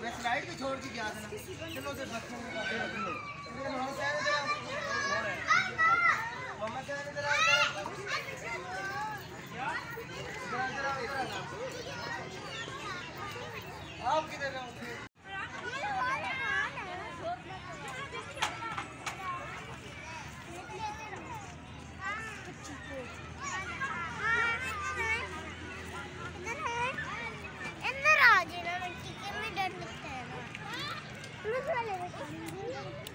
मैं स्लाइड भी आप किधर गए 出され？